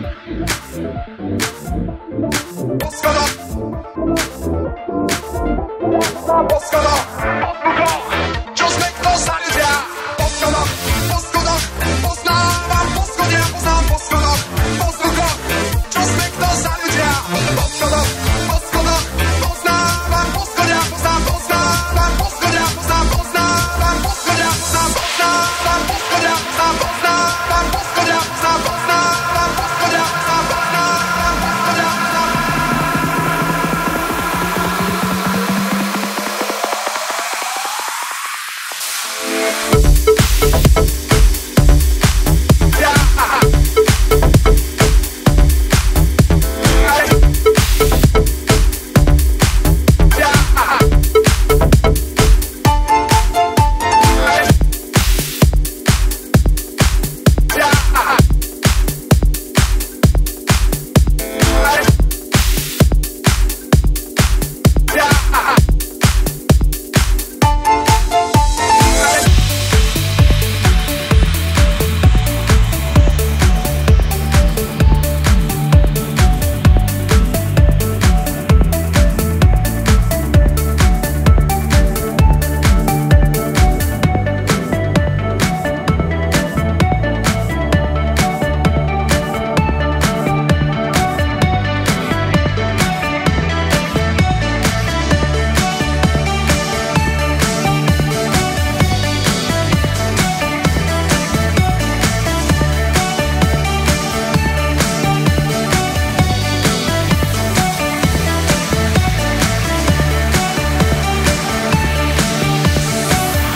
three, four, four.